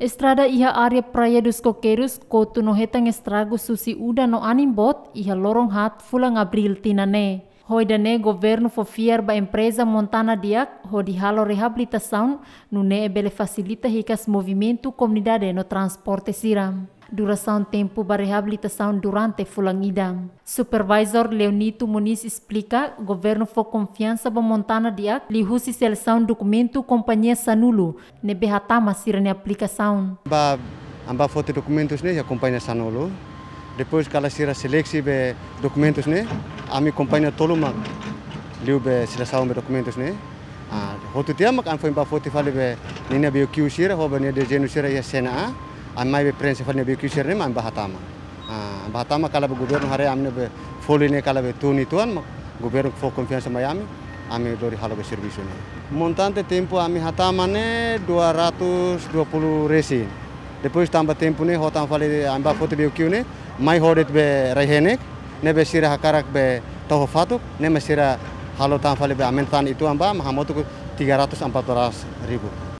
Estrada iha área praia dos coqueiros, coto no hetang estrago susi uda no animbot, iha lorong hat fulang abril tinane. Hoi dane governo fofiar ba empresa Montana Diak, ho di halo reabilitação, no ne bele facilita hikas movimento comunidade no transporte siram duração tempo para reabilitação durante fulangida. Supervisor Leonito Muniz explica, governo for confiança ba Montana dia lihusi seleção documento companhia Sanulo, ne behatama sirane aplicação. Ba amba foto documentos ne ya companhia Sanulo. Depois kala sira seleksi be documentos ne, ami companhia Toluma liu be seleção be documentos ne. Ah, hotu dia mak anfo ba foto fale be nina be kiu sira ho ba ne de jenu sira ya sena amai be principal ne be kusir ne man bahatama ah bahatama kala be governo hare amne be foli ne kala be tuni tuan governo fo confiança Miami ami dori halo be serviço ne montante tempo ami hatama ne 220 resi depois tambah tempo ne hotam fale amba foto be kiu ne mai hodet be raihenek ne be sira hakarak be toho fatuk ne mesira halo tam fale be amentan itu amba mahamotu 314 ribu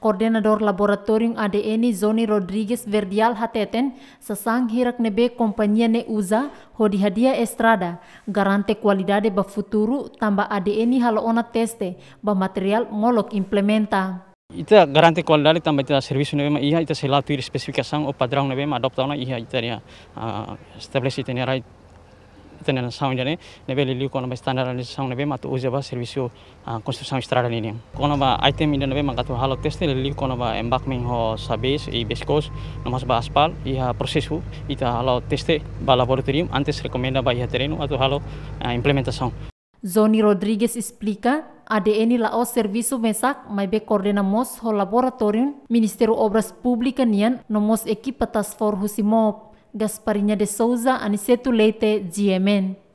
Koordinador Laboratorium ADN Zoni Rodrigues Verdial Hateten sesang hirak nebe kompanhia ne usa hodi hadia estrada garante qualidade ba futuro tamba ADN halo ona teste ba material molok implementa. Ita garante qualidade também ita serviço nebe ma iha ita selatu especificação o padrão nebe ma adopta ona iha ita ya uh, establish ita right tenen saung jane nebe lili kono ba standardisation nebe ma tu uja ba servicio construção estrada ni kono ba item ina nebe mangatu halo test lili kono ba embankment ho sabes e bescos no mas ba aspal iha processo ita halo teste ba laboratorium antes recomenda ba iha terreno atau halo implementação Zoni Rodrigues explica ADN la o serviço mesak mai be coordenamos ho laboratorium Ministério Obras Públicas nian nomos equipa task force husimop Gasparinya de Souza, Aniceto Leite, GMN.